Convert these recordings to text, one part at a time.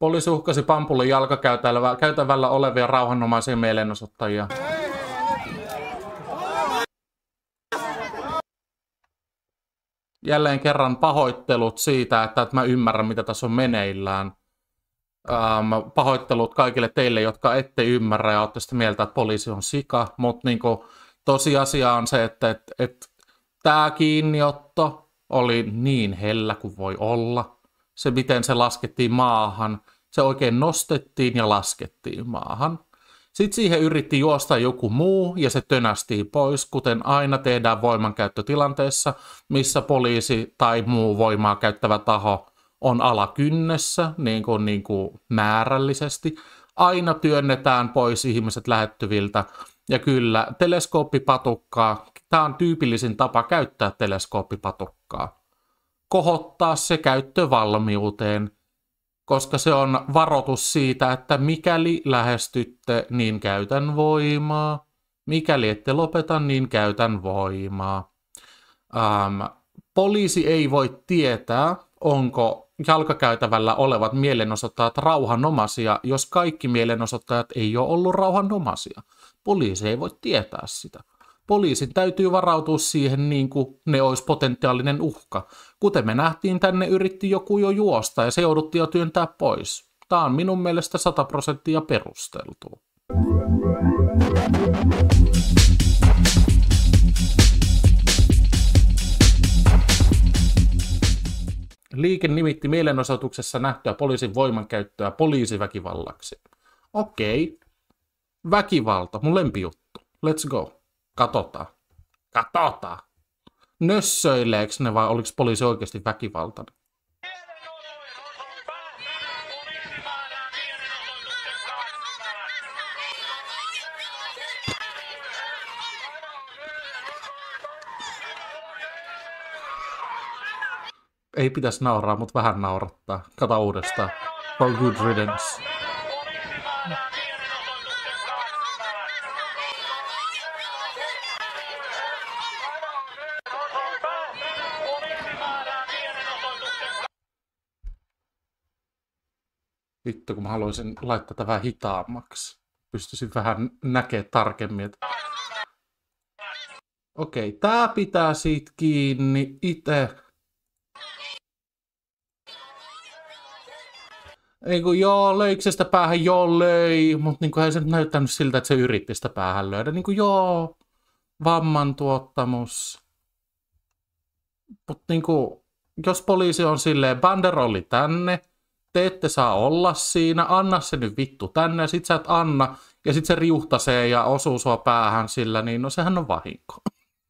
Poliisi uhkasi Pampulle jalkakäytävällä olevia rauhanomaisia mielenosoittajia. Jälleen kerran pahoittelut siitä, että, mä ymmärrän, mitä tässä on meneillään. Ähm, pahoittelut kaikille teille, jotka ette ymmärrä ja olette sitä mieltä, että poliisi on sika, mutta niin tosiasia on se, että, että, että tämä kiinniotto oli niin hellä kuin voi olla. Se, miten se laskettiin maahan, se oikein nostettiin ja laskettiin maahan. Sitten siihen yritti juosta joku muu ja se tönästiin pois, kuten aina tehdään voimankäyttötilanteessa, missä poliisi tai muu voimaa käyttävä taho on alakynnessä niin kuin, niin kuin määrällisesti. Aina työnnetään pois ihmiset lähettyviltä. Ja kyllä, teleskooppipatukkaa, tämä on tyypillisin tapa käyttää teleskooppipatukkaa. Kohottaa se käyttövalmiuteen, koska se on varoitus siitä, että mikäli lähestytte, niin käytän voimaa. Mikäli ette lopeta, niin käytän voimaa. Ähm, poliisi ei voi tietää, onko jalkakäytävällä olevat mielenosoittajat rauhanomaisia, jos kaikki mielenosoittajat ei ole ollut rauhanomaisia. Poliisi ei voi tietää sitä. Poliisin täytyy varautua siihen niin kuin ne olisi potentiaalinen uhka. Kuten me nähtiin, tänne yritti joku jo juosta ja se jouduttiin jo työntää pois. Tämä on minun mielestä 100 prosenttia perusteltua. Liike nimitti mielenosoituksessa nähtyä poliisin voimankäyttöä poliisiväkivallaksi. Okei. Väkivalta, mun lempijuttu. Let's go. Katsotaan. Katsotaan. Nössöileekö ne vai oliko poliisi oikeasti väkivaltainen? Ei pitäisi nauraa, mutta vähän naurattaa. Kato uudestaan. For good riddance. Vittu, kun mä haluaisin laittaa tätä vähän hitaammaksi. Pystyisin vähän näkemään tarkemmin. Että... Okei, tää pitää siitä kiinni itse. Ei kun joo, löikö se sitä päähän? Joo, löi. Mutta niin ei se näyttänyt siltä, että se yritti sitä päähän löydä. Niin kuin joo, vamman tuottamus. Mutta niin kuin, jos poliisi on silleen, banderolli tänne, te ette saa olla siinä, anna se nyt vittu tänne, ja sit sä et anna, ja sit se riuhtasee ja osuu sua päähän sillä, niin no sehän on vahinko.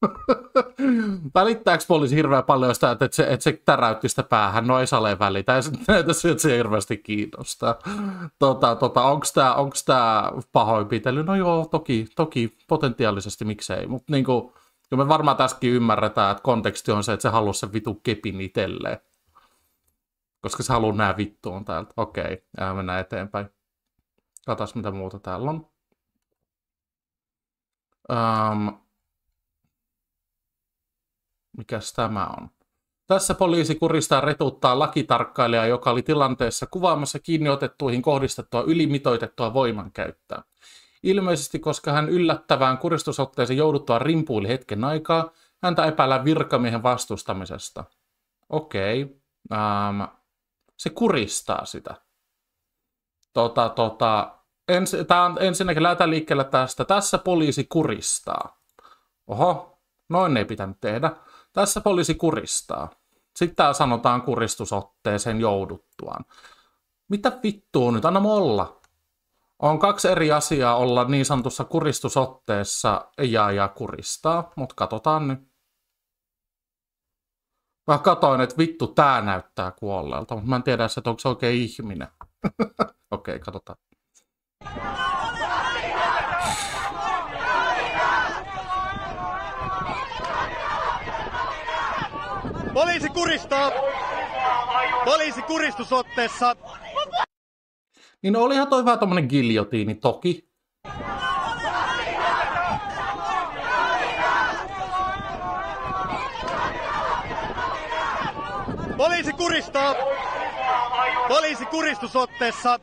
Välittääkö poliisi hirveän paljon sitä, että se, että se täräytti sitä päähän? No ei sale välitä, ei se että se hirveästi kiinnostaa. Tota, tota, Onko tämä onks tää pahoinpitely? No joo, toki, toki potentiaalisesti miksei, mutta niin kuin, me varmaan tässäkin ymmärretään, että konteksti on se, että se haluaa sen vitu kepin itselleen. Koska se haluaa nää vittuun täältä. Okei, ja mennään eteenpäin. Katsotaan mitä muuta täällä on. Um, mikäs tämä on? Tässä poliisi kuristaa retuttaa lakitarkkailijaa, joka oli tilanteessa kuvaamassa kiinni otettuihin kohdistettua ylimitoitettua voimankäyttöä. Ilmeisesti, koska hän yllättävään kuristusotteeseen jouduttua rimpuili hetken aikaa, häntä epäillään virkamiehen vastustamisesta. Okei. Okay. Ähm, se kuristaa sitä. Tota, tota, ens, tää on ensinnäkin lähdetään liikkeelle tästä. Tässä poliisi kuristaa. Oho, noin ei pitänyt tehdä. Tässä poliisi kuristaa. Sitten tää sanotaan kuristusotteeseen jouduttuaan. Mitä vittua nyt? Anna olla. On kaksi eri asiaa olla niin sanotussa kuristusotteessa ja, ja kuristaa, mutta katsotaan nyt. Mä katoin, että vittu, tää näyttää kuolleelta, mutta mä en tiedä, että onko se oikein ihminen. Okei, okay, katsotaan. Poliisi kuristaa! Poliisi kuristusotteessa! Niin olihan toi vähän tommonen giljotiini toki. Poliisi kuristaa! Poliisi kuristusotteessa!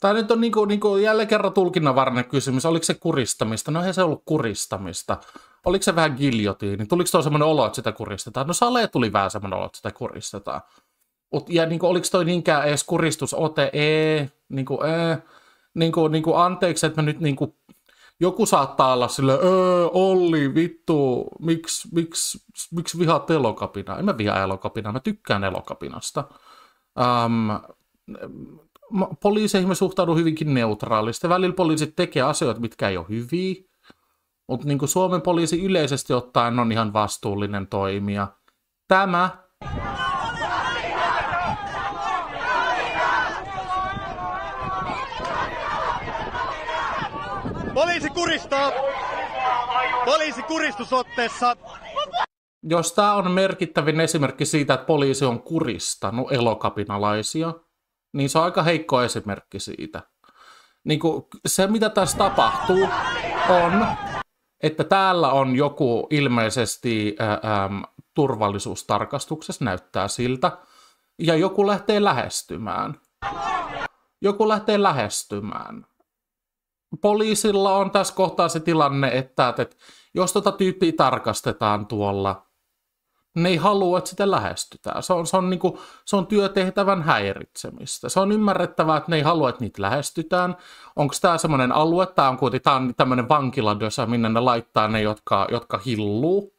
Tämä nyt on niin kuin, niin kuin jälleen kerran tulkinnanvarainen kysymys. Oliko se kuristamista? No eihän se ollut kuristamista. Oliko se vähän giljotiini? Tuliko tuo semmoinen olo, että sitä kuristetaan? No Sale tuli vähän semmoinen olo, että sitä kuristetaan. Ja niin kuin, oliko toi niinkään edes kuristusote? Ei. Niin kuin, ee. Niin kuin, niin kuin, anteeksi, että mä nyt niin kuin, joku saattaa olla sille, öö, Olli, vittu, miksi miksi, miksi vihaat elokapinaa? En mä vihaa elokapinaa, mä tykkään elokapinasta. Um, poliiseihin mä suhtaudun hyvinkin neutraalisti. Välillä poliisit tekee asioita, mitkä ei ole hyviä, mutta niin Suomen poliisi yleisesti ottaen on ihan vastuullinen toimija. Tämä Poliisi kuristaa! Poliisi kuristusotteessa! Jos tämä on merkittävin esimerkki siitä, että poliisi on kuristanut elokapinalaisia, niin se on aika heikko esimerkki siitä. Niin kuin se, mitä tässä tapahtuu, on, että täällä on joku ilmeisesti ää, turvallisuustarkastuksessa, näyttää siltä, ja joku lähtee lähestymään. Joku lähtee lähestymään. Poliisilla on tässä kohtaa se tilanne, että, että jos tota tyyppiä tarkastetaan tuolla, ne ei halua, että sitä lähestytään. Se on, se on, niin kuin, se on työtehtävän häiritsemistä. Se on ymmärrettävää, että ne ei halua, että niitä lähestytään. Onko tämä semmoinen alue, tämä on kuitenkin tämmöinen vankiladössä, minne ne laittaa ne, jotka, jotka hilluu.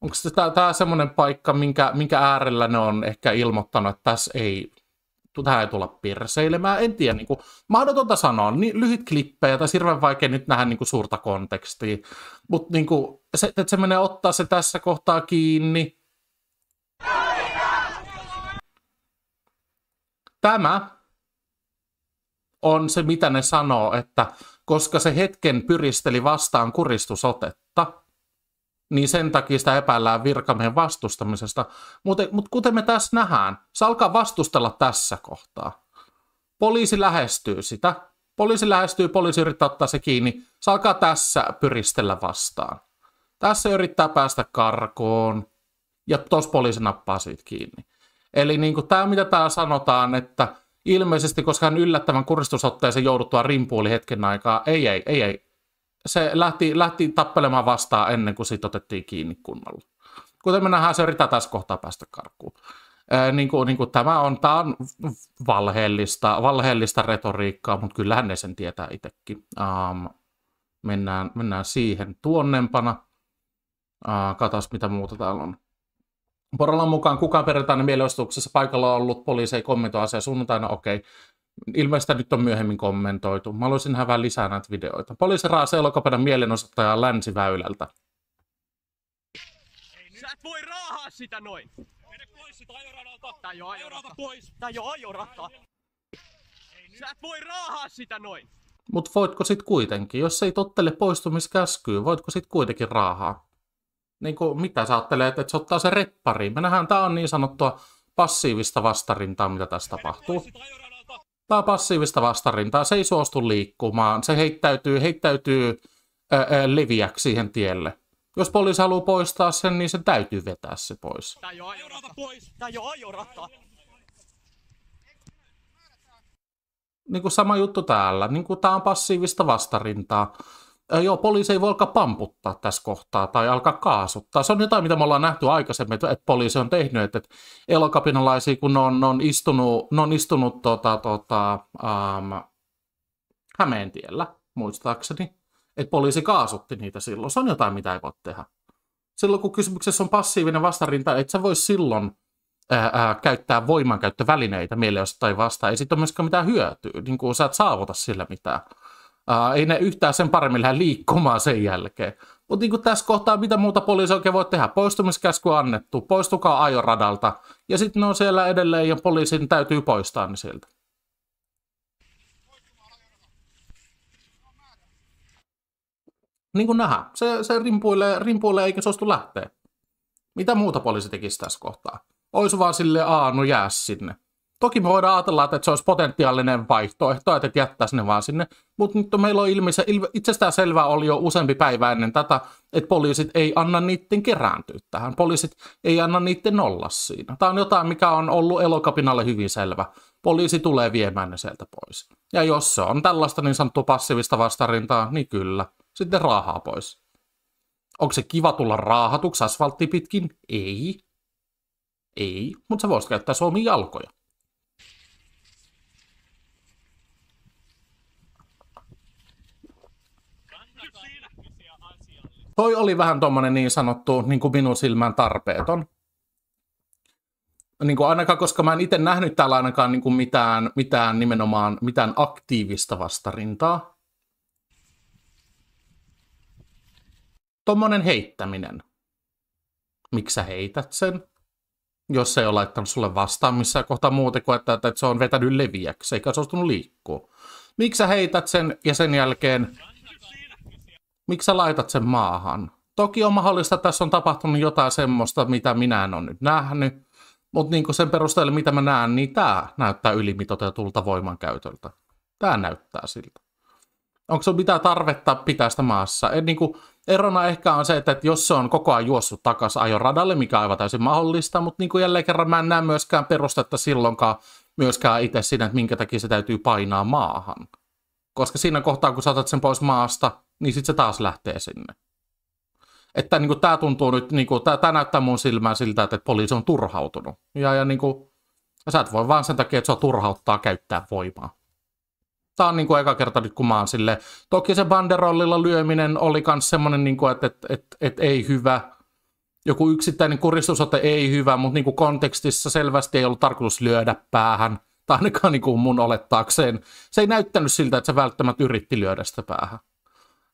Onko tämä semmoinen paikka, minkä, minkä äärellä ne on ehkä ilmoittanut, että tässä ei tähän ei tulla perseilemään, en tiedä, niin kuin, mahdotonta sanoa, niin lyhyt klippejä, tai hirveän vaikea nyt nähdä niin kuin, suurta kontekstia, mutta niin se, että se menee ottaa se tässä kohtaa kiinni. Tämä on se, mitä ne sanoo, että koska se hetken pyristeli vastaan kuristusotetta, niin sen takia sitä epäillään virkamiehen vastustamisesta. Mutta, mutta kuten me tässä nähdään, se alkaa vastustella tässä kohtaa. Poliisi lähestyy sitä. Poliisi lähestyy, poliisi yrittää ottaa se kiinni. Se alkaa tässä pyristellä vastaan. Tässä yrittää päästä karkoon. Ja tuossa poliisi nappaa siitä kiinni. Eli niin kuin tämä, mitä täällä sanotaan, että ilmeisesti, koska hän yllättävän kuristusotteeseen jouduttua rimpuuli hetken aikaa, ei, ei, ei, ei, se lähti, lähti tappelemaan vastaan ennen kuin siitä otettiin kiinni kunnolla. Kuten me nähdään, se yrittää tässä kohtaa päästä karkuun. Ää, niin kuin, niin kuin tämä, on, tämä on valheellista, valheellista retoriikkaa, mutta kyllähän ne sen tietää itsekin. Um, mennään, mennään siihen tuonnempana. Uh, katas, mitä muuta täällä on. Porolan mukaan kukaan perjantaina mielenostuksessa paikalla ollut poliisi ei kommentoi asiaa sunnuntaina, okei. Okay. Ilmeisesti nyt on myöhemmin kommentoitu. Mä haluaisin nähdä vähän lisää näitä videoita. Poliisi raasee elokapadan mielenosoittajaa länsiväylältä. Sä et voi raahaa sitä noin! Mene pois sitä ajoradalta! Tää ei oo ajorata pois! Tää ei oo ajorata! Sä et voi raahaa sitä noin! Mut voitko sit kuitenkin, jos ei tottele poistumiskäskyä, voitko sit kuitenkin raahaa? Niin kuin, mitä sä ajattelet, että se ottaa se reppariin? Me nähdään, tää on niin sanottua passiivista vastarintaa, mitä tässä tapahtuu. Tämä on passiivista vastarintaa, se ei suostu liikkumaan, se heittäytyy, heittäytyy ää, ää, leviäksi siihen tielle. Jos poliisi haluaa poistaa sen, niin sen täytyy vetää se pois. Tää ei pois! Tää! Niin kuin sama juttu täällä, niin kuin tämä on passiivista vastarintaa. Joo, poliisi ei voi alkaa pamputtaa tässä kohtaa tai alkaa kaasuttaa. Se on jotain, mitä me ollaan nähty aikaisemmin, että poliisi on tehnyt, että elokapinalaisia, kun ne on, ne on istunut, ne on istunut tota, tota, ähm, Hämeentiellä, muistaakseni, että poliisi kaasutti niitä silloin. Se on jotain, mitä ei voi tehdä. Silloin, kun kysymyksessä on passiivinen vastarinta, et sä voi silloin ää, ää, käyttää voimankäyttövälineitä tai vastaan. Ei siitä ole myöskään mitään hyötyä, niin kuin sä et saavuta sillä mitään. Uh, ei ne yhtään sen paremmin lähde liikkumaan sen jälkeen. Mutta niin tässä kohtaa, mitä muuta poliisi oikein voi tehdä? Poistumiskäsky annettu, poistukaa ajoradalta. Ja sitten ne on siellä edelleen ja poliisin täytyy poistaa ne sieltä. Niin kuin nähdään, se, se rimpuilee, rimpuilee eikä suostu lähteä. Mitä muuta poliisi tekisi tässä kohtaa? Ois vaan sille, aa, no jää sinne. Toki me voidaan ajatella, että se olisi potentiaalinen vaihtoehto, että jättäisi ne vaan sinne, mutta nyt meillä on ilmi, se, itsestään selvää oli jo useampi päivä ennen tätä, että poliisit ei anna niiden kerääntyä tähän. Poliisit ei anna niiden olla siinä. Tämä on jotain, mikä on ollut elokapinalle hyvin selvä. Poliisi tulee viemään ne sieltä pois. Ja jos se on tällaista niin sanottua passiivista vastarintaa, niin kyllä. Sitten raahaa pois. Onko se kiva tulla raahatuksi asfaltti pitkin? Ei. Ei, mutta sä voisit käyttää suomi jalkoja. Toi oli vähän tuommoinen niin sanottu niin kuin minun silmään tarpeeton. Niin kuin ainakaan, koska mä en itse nähnyt täällä ainakaan niin kuin mitään, mitään nimenomaan mitään aktiivista vastarintaa. Tuommoinen heittäminen. Miksi sä heität sen? Jos se ei ole laittanut sulle vastaan missään kohtaa muuta kuin, että, että se on vetänyt leviäksi, eikä suostunut liikkua. Miksi sä heität sen ja sen jälkeen Miksi sä laitat sen maahan? Toki on mahdollista, että tässä on tapahtunut jotain semmoista, mitä minä en ole nyt nähnyt, mutta niin sen perusteella, mitä mä näen, niin tämä näyttää ylimitotetulta voimankäytöltä. Tämä näyttää siltä. Onko se mitään tarvetta pitää sitä maassa? Et niin kuin, erona ehkä on se, että, jos se on koko ajan juossut takaisin ajoradalle, mikä on aivan täysin mahdollista, mutta niin jälleen kerran mä en näe myöskään perustetta silloinkaan myöskään itse siinä, että minkä takia se täytyy painaa maahan. Koska siinä kohtaa, kun saatat sen pois maasta, niin sitten se taas lähtee sinne. Että niin tämä tuntuu nyt, niin tämä näyttää mun silmään siltä, että poliisi on turhautunut. Ja, ja niin kuin, sä et voi vaan sen takia, että se turhauttaa käyttää voimaa. Tämä on niin kuin eka kerta nyt, kun mä oon sille. Toki se banderollilla lyöminen oli myös semmoinen, niin kuin, että, että, että, että ei hyvä. Joku yksittäinen kuristusote ei hyvä, mutta niin kuin kontekstissa selvästi ei ollut tarkoitus lyödä päähän. Tai ainakaan niin kuin mun olettaakseen. Se ei näyttänyt siltä, että se välttämättä yritti lyödä sitä päähän.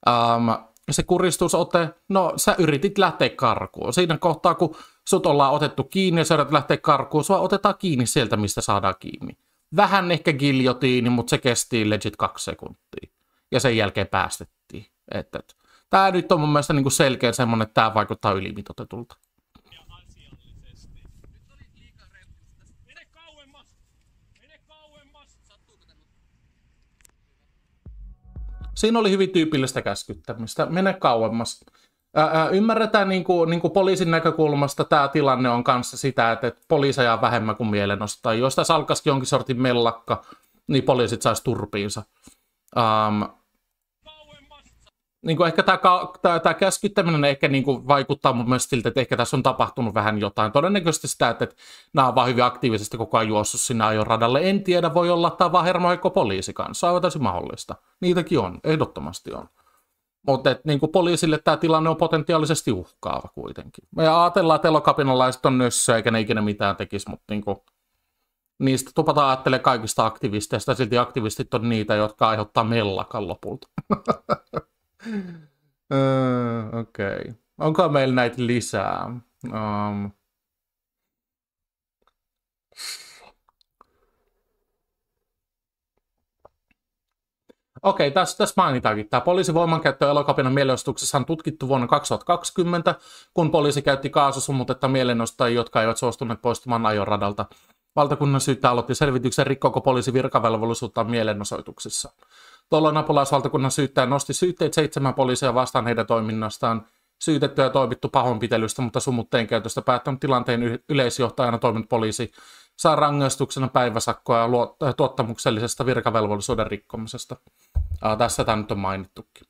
Um, se kuristusote, no sä yritit lähteä karkuun. Siinä kohtaa, kun sut ollaan otettu kiinni ja sä yrität lähteä karkuun, sua otetaan kiinni sieltä, mistä saadaan kiinni. Vähän ehkä giljotiini, mutta se kesti legit kaksi sekuntia. Ja sen jälkeen päästettiin. Et, et. Tämä nyt on mun mielestä niinku selkeä semmoinen, että tämä vaikuttaa ylimitotetulta. Siinä oli hyvin tyypillistä käskyttämistä. Mene kauemmas. Ää, ymmärretään niin kuin, niin kuin poliisin näkökulmasta tämä tilanne on kanssa sitä, että, poliiseja on vähemmän kuin mielenostaa. Jos tässä alkaisi jonkin sortin mellakka, niin poliisit saisi turpiinsa. Um, niin kuin ehkä tämä, tämä, tämä käskyttäminen ehkä niin kuin vaikuttaa mun mielestä siltä, että ehkä tässä on tapahtunut vähän jotain. Todennäköisesti sitä, että, että nämä on vaan hyvin aktiivisesti koko ajan juossut sinne ajoradalle. En tiedä, voi olla, että tämä on vaan hermoikko poliisi kanssa. On täysin mahdollista. Niitäkin on, ehdottomasti on. Mutta niin kuin poliisille tämä tilanne on potentiaalisesti uhkaava kuitenkin. Me ajatellaan, että elokapinalaiset on nössö, eikä ne ikinä mitään tekisi, mutta niin kuin, niistä tupataan ajattelee kaikista aktivisteista, silti aktivistit on niitä, jotka aiheuttaa mellakan lopulta. uh, Okei. Okay. Onko meillä näitä lisää? Um, Okei, tässä, tässä mainitaankin. Tämä poliisin voimankäyttö elokapinan mielenostuksessa on tutkittu vuonna 2020, kun poliisi käytti kaasusumutetta mielenostajia, jotka eivät suostuneet poistumaan ajoradalta. Valtakunnan syyttä aloitti selvityksen rikkoko poliisi virkavelvollisuutta mielenosoituksissa. Tuolloin apulaisvaltakunnan syyttäjä nosti syytteet seitsemän poliisia vastaan heidän toiminnastaan. Syytetty ja toimittu pahoinpitelystä, mutta sumutteen käytöstä päättänyt tilanteen yleisjohtajana toiminut poliisi saa rangaistuksena päiväsakkoa ja tuottamuksellisesta virkavelvollisuuden rikkomisesta. Ää, tässä tämä nyt on mainittukin.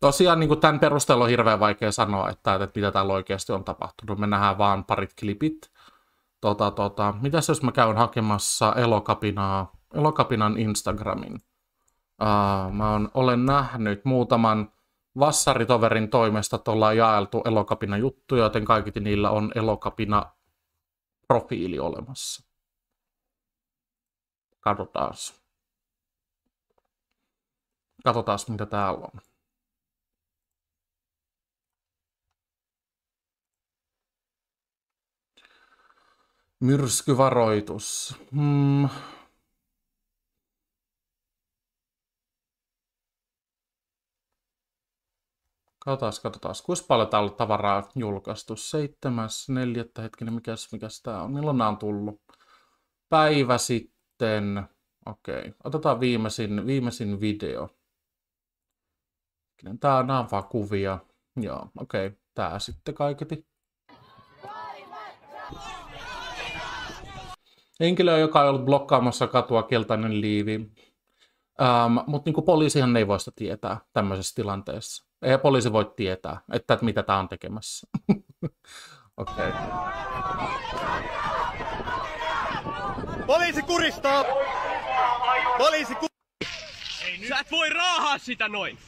Tosiaan niin tämän perusteella on hirveän vaikea sanoa, että, että mitä täällä oikeasti on tapahtunut. Me nähdään vaan parit klipit. Tota, tota, mitäs jos mä käyn hakemassa elokapinaa, elokapinan Instagramin? Uh, mä on, olen nähnyt muutaman vassaritoverin toimesta, että ollaan jaeltu elokapina juttuja, joten kaikki niillä on elokapina profiili olemassa. Katsotaan. Katsotaan, mitä täällä on. Myrskyvaroitus. Hmm. Katsotaan, katsotaan. Kuinka paljon täällä on tavaraa julkaistu? Seitsemäs, neljättä hetkinen, mikäs, mikäs tää on? Milloin nämä on tullut? päivä sitten. Okei, okay. otetaan viimeisin, viimeisin video. Tää on, nämä vaan kuvia. Joo, okei. Okay. Tää sitten kaiketi. Henkilö, joka on ollut blokkaamassa katua keltainen liivi. Um, Mutta niin poliisihan ei voi sitä tietää tämmöisessä tilanteessa. Ei poliisi voi tietää, että, että mitä tämä on tekemässä. Okei. Okay. Poliisi kuristaa! Poliisi ku... Sä et voi raahaa sitä noin!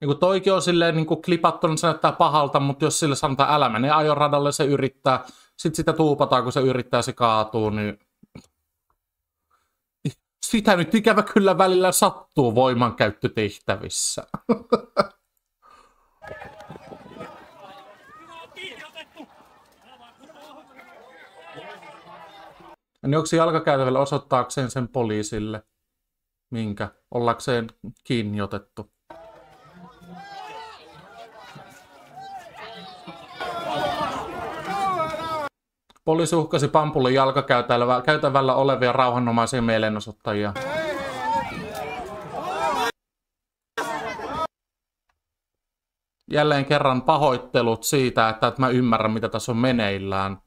Niin kuin toikin on silleen niin kuin klipattuna, se näyttää pahalta, mutta jos sille sanotaan älä mene ajoradalle, se yrittää. Sitten sitä tuupataan, kun se yrittää, se kaatuu, niin sitä nyt ikävä kyllä välillä sattuu voimankäyttötehtävissä. niin onko se jalkakäytävällä osoittaakseen sen poliisille? Minkä? Ollakseen kiinni Poliisi uhkasi Pampulin jalkakäytävällä olevia rauhanomaisia mielenosoittajia. Jälleen kerran pahoittelut siitä, että, mä ymmärrän, mitä tässä on meneillään.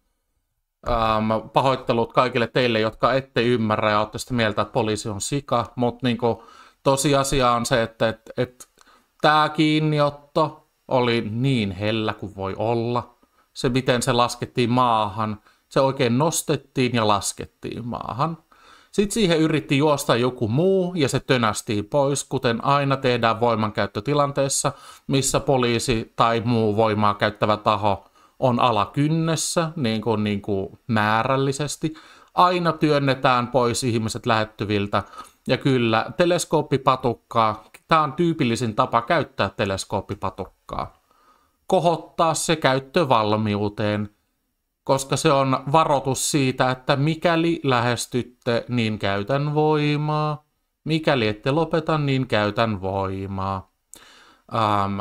Ähm, pahoittelut kaikille teille, jotka ette ymmärrä ja olette sitä mieltä, että poliisi on sika. Mutta niin tosiasia on se, että, että, että tämä kiinniotto oli niin hellä kuin voi olla. Se, miten se laskettiin maahan – se oikein nostettiin ja laskettiin maahan. Sitten siihen yritti juosta joku muu ja se tönästiin pois, kuten aina tehdään voimankäyttötilanteessa, missä poliisi tai muu voimaa käyttävä taho on alakynnessä, niin kuin, niin kuin määrällisesti. Aina työnnetään pois ihmiset lähettyviltä. Ja kyllä, teleskooppipatukkaa, tämä on tyypillisin tapa käyttää teleskooppipatukkaa. Kohottaa se käyttövalmiuteen – koska se on varoitus siitä, että mikäli lähestytte, niin käytän voimaa. Mikäli ette lopeta, niin käytän voimaa. Ähm,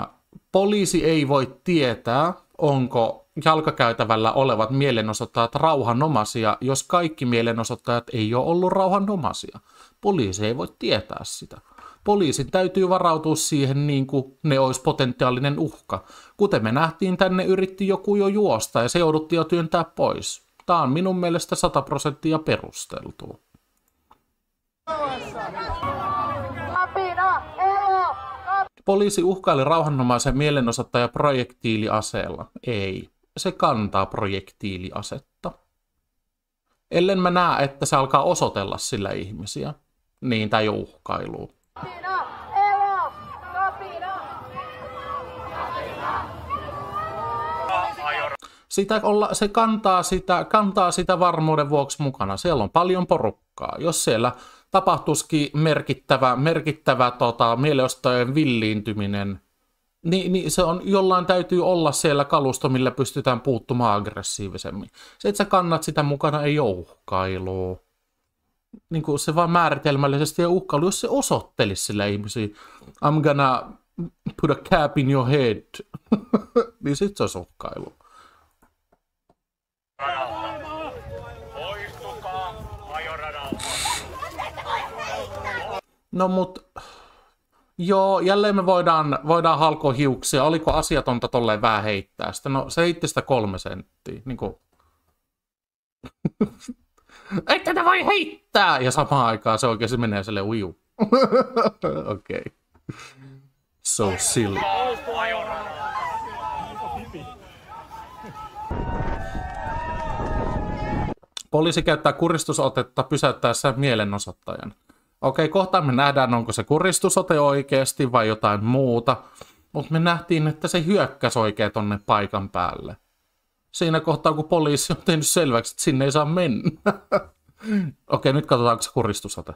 poliisi ei voi tietää, onko jalkakäytävällä olevat mielenosoittajat rauhanomaisia, jos kaikki mielenosoittajat ei ole ollut rauhanomaisia. Poliisi ei voi tietää sitä poliisin täytyy varautua siihen niin kuin ne olisi potentiaalinen uhka. Kuten me nähtiin, tänne yritti joku jo juosta ja se jouduttiin jo työntää pois. Tämä on minun mielestä 100 prosenttia perusteltua. Poliisi uhkaili rauhanomaisen mielenosoittaja projektiiliaseella. Ei. Se kantaa projektiiliasetta. Ellen mä näe, että se alkaa osoitella sillä ihmisiä. Niin, tai uhkailu. Sitä olla, se kantaa sitä, kantaa sitä varmuuden vuoksi mukana. Siellä on paljon porukkaa. Jos siellä tapahtuisikin merkittävä, merkittävä tota, mielenostojen villiintyminen, niin, niin se on, jollain täytyy olla siellä kalusto, millä pystytään puuttumaan aggressiivisemmin. Se, että sä kannat sitä mukana, ei ole uhkailua niin kuin se vaan määritelmällisesti ja uhkailu, jos se osoittelisi sille ihmisiä, I'm gonna put a cap in your head, niin sit se olisi uhkailu. No mut, joo, jälleen me voidaan, voidaan halkoa hiuksia. Oliko asiatonta tolleen vähän heittää sitä? No se heitti sitä kolme senttiä. Niin kuin... Ei tätä voi heittää! Ja samaan aikaan se oikeasti menee sille uju. Okei. Okay. So silly. Poliisi käyttää kuristusotetta pysäyttäessä mielenosoittajan. Okei, kohta me nähdään, onko se kuristusote oikeasti vai jotain muuta. Mutta me nähtiin, että se hyökkäsi oikein tonne paikan päälle siinä kohtaa, kun poliisi on tehnyt selväksi, että sinne ei saa mennä. Okei, nyt katsotaan, onko se kuristusote.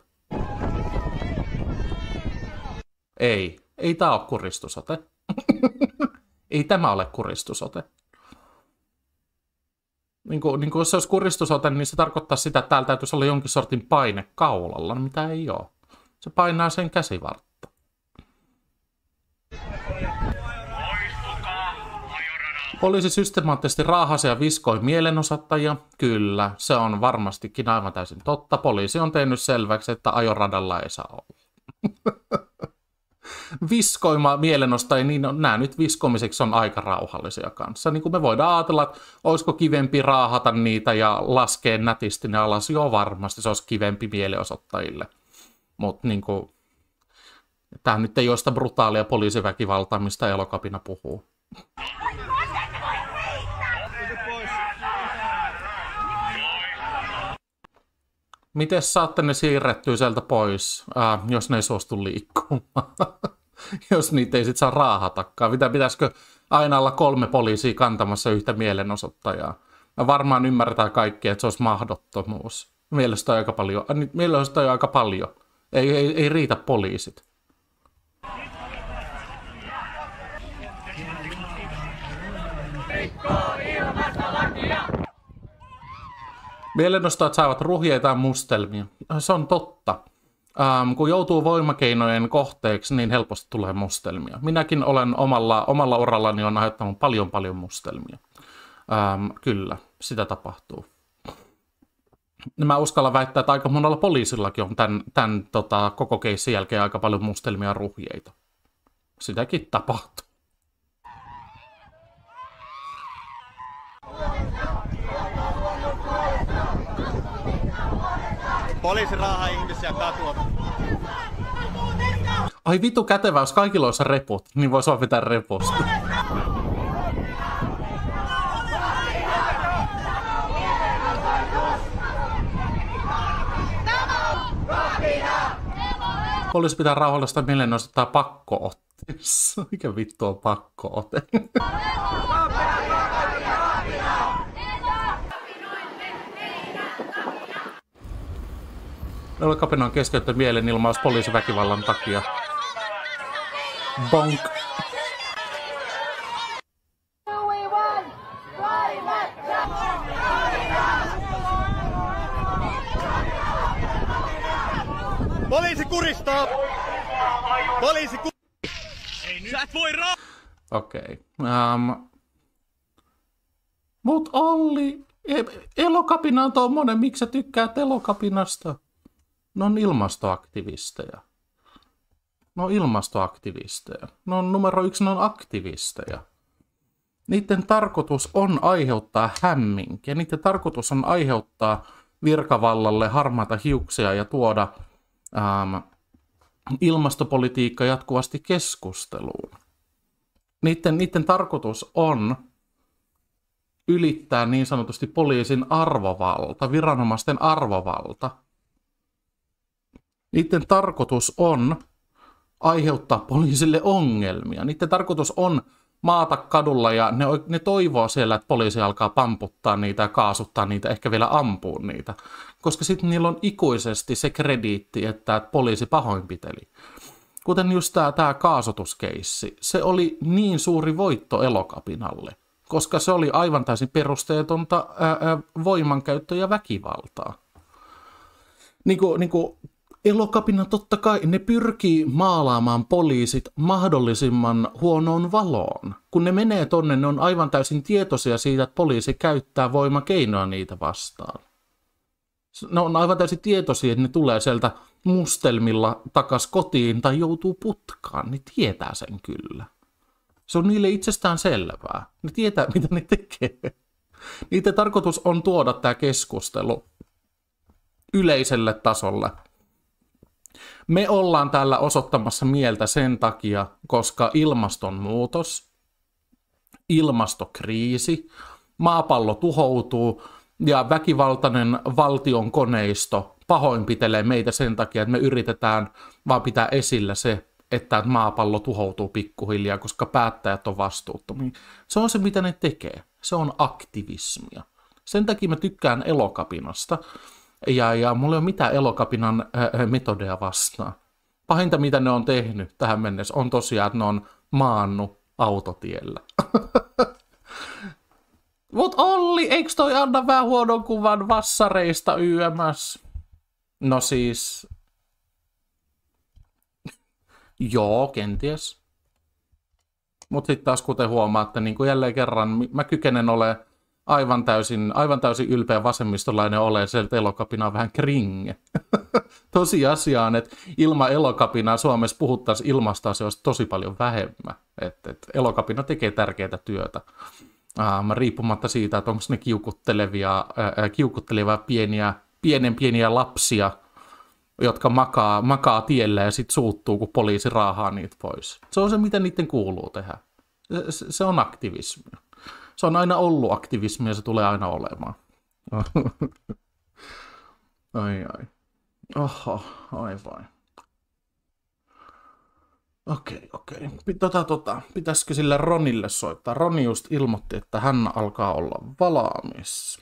Ei, ei tämä ole kuristusote. ei tämä ole kuristusote. Niin kuin, niin kuin jos se olisi kuristusote, niin se tarkoittaa sitä, että täällä täytyisi olla jonkin sortin paine kaulalla, mitä ei ole. Se painaa sen käsivartta. Poliisi systemaattisesti raahasi ja viskoi mielenosoittajia. Kyllä, se on varmastikin aivan täysin totta. Poliisi on tehnyt selväksi, että ajoradalla ei saa olla. Viskoima mielenostajia, niin nämä nyt viskomiseksi on aika rauhallisia kanssa. Niin kuin me voidaan ajatella, että olisiko kivempi raahata niitä ja laskea nätisti ne alas. Joo, varmasti se olisi kivempi mielenosoittajille. Mutta niin kuin, tämä nyt ei ole sitä brutaalia poliisiväkivaltaa, mistä elokapina puhuu. Miten saatte ne siirrettyä sieltä pois, äh, jos ne ei suostu liikkumaan? jos niitä ei sitten saa raahatakaan. Mitä pitäisikö aina olla kolme poliisia kantamassa yhtä mielenosoittajaa? Me varmaan ymmärretään kaikki, että se olisi mahdottomuus. Mielestä on aika paljon. Äh, mielestä on aika paljon. Ei, ei, ei riitä poliisit. Mielenostajat saavat ruhjeita ja mustelmia. Se on totta. Ähm, kun joutuu voimakeinojen kohteeksi, niin helposti tulee mustelmia. Minäkin olen omalla, omalla urallani on aiheuttanut paljon paljon mustelmia. Ähm, kyllä, sitä tapahtuu. Mä uskallan väittää, että aika monella poliisillakin on tämän, tämän tota, koko keissin jälkeen aika paljon mustelmia ruhjeita. Sitäkin tapahtuu. Poliisi raahaa ihmisiä katua. Ai vitu kätevä, jos kaikilla olisi reput, niin voisi vaan pitää reposta. Poliisi pitää rauhallista mielenosoittaa pakko-otteessa. Mikä vittu on pakko-ote? Jolle kapina on keskeyttänyt mielenilmaus poliisiväkivallan takia. Bonk. Poliisi kuristaa! Poliisi ku... Sä et voi ra... Okei. Okay. Um, mut Olli, e- elokapina on tommonen, miksi sä tykkäät elokapinasta? Ne on ilmastoaktivisteja. Ne on ilmastoaktivisteja. Ne on numero yksi, ne on aktivisteja. Niiden tarkoitus on aiheuttaa hämminkiä. Niiden tarkoitus on aiheuttaa virkavallalle harmaata hiuksia ja tuoda ähm, ilmastopolitiikka jatkuvasti keskusteluun. Niiden, niiden tarkoitus on ylittää niin sanotusti poliisin arvovalta, viranomaisten arvovalta – niiden tarkoitus on aiheuttaa poliisille ongelmia. Niiden tarkoitus on maata kadulla ja ne, ne toivoo siellä, että poliisi alkaa pamputtaa niitä ja kaasuttaa niitä, ehkä vielä ampuu niitä. Koska sitten niillä on ikuisesti se krediitti, että poliisi pahoinpiteli. Kuten just tämä, kaasutuskeissi. Se oli niin suuri voitto elokapinalle, koska se oli aivan täysin perusteetonta ää, ää, voimankäyttöä ja väkivaltaa. Niin kuin, niin kuin Elokapina totta kai, ne pyrkii maalaamaan poliisit mahdollisimman huonoon valoon. Kun ne menee tonne, ne on aivan täysin tietoisia siitä, että poliisi käyttää voimakeinoa niitä vastaan. Ne on aivan täysin tietoisia, että ne tulee sieltä mustelmilla takas kotiin tai joutuu putkaan. Ne tietää sen kyllä. Se on niille itsestään selvää. Ne tietää, mitä ne tekee. Niiden tarkoitus on tuoda tämä keskustelu yleiselle tasolle – me ollaan täällä osoittamassa mieltä sen takia, koska ilmastonmuutos, ilmastokriisi, maapallo tuhoutuu ja väkivaltainen valtion koneisto pahoinpitelee meitä sen takia, että me yritetään vaan pitää esillä se, että maapallo tuhoutuu pikkuhiljaa, koska päättäjät on vastuuttomia. Se on se, mitä ne tekee. Se on aktivismia. Sen takia mä tykkään elokapinasta, ja, ja mulla ei ole mitään elokapinan äh, metodeja vastaan. Pahinta, mitä ne on tehnyt tähän mennessä, on tosiaan, että ne on maannut autotiellä. Mut Olli, eikö toi anna vähän huonon kuvan vassareista YMS? No siis, Joo, kenties. Mutta sitten taas kuten huomaatte, niin kuin jälleen kerran, mä kykenen ole aivan täysin, aivan täysin ylpeä vasemmistolainen ole, sieltä elokapina on vähän kringe. Tosiasia on, että ilman elokapinaa Suomessa puhuttaisiin ilmastoasioista tosi paljon vähemmän. Et, et elokapina tekee tärkeää työtä. Ähm, riippumatta siitä, että onko ne kiukuttelevia, äh, kiukuttelevia pieniä, pienen pieniä lapsia, jotka makaa, makaa tiellä ja sitten suuttuu, kun poliisi raahaa niitä pois. Se on se, mitä niiden kuuluu tehdä. Se, se on aktivismia. Se on aina ollut aktivismia ja se tulee aina olemaan. ai ai. Oho, aivan. Okei, okei. Tota, tota, pitäisikö sille Ronille soittaa? Roni just ilmoitti, että hän alkaa olla valaamis.